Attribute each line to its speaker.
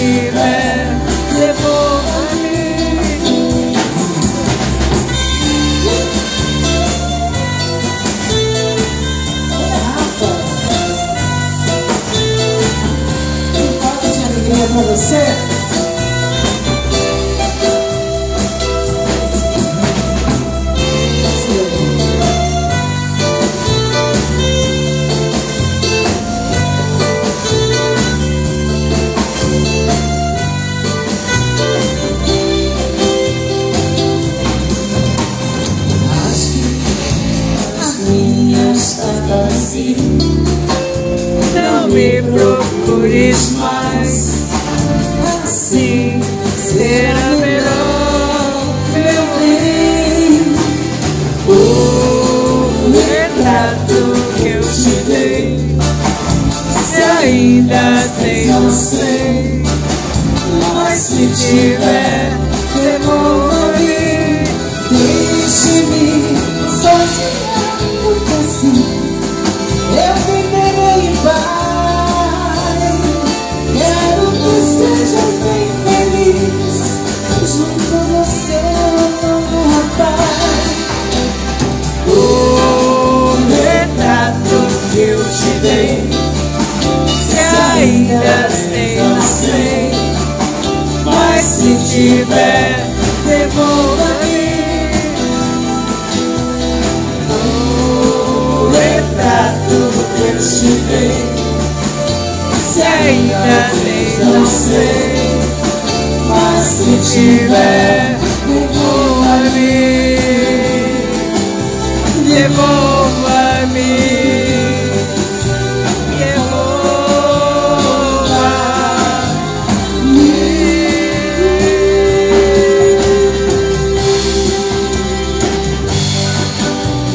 Speaker 1: tiver, devolva-me. Um copo de alegria você.
Speaker 2: Não me procures mais. Assim será melhor Meu bem O retrato que eu te dei Se ainda tem, não sei Mas se tiver, devolve
Speaker 1: Deixe-me sozinha porque assim eu viverei em paz. Quero que sejas bem feliz junto a você, novo rapaz.
Speaker 2: O retrato que eu te dei Se ainda tem, não sei Mas se tiver, devolva-me Ainda tem, não sei Mas se tiver, devolva-me Devolva-me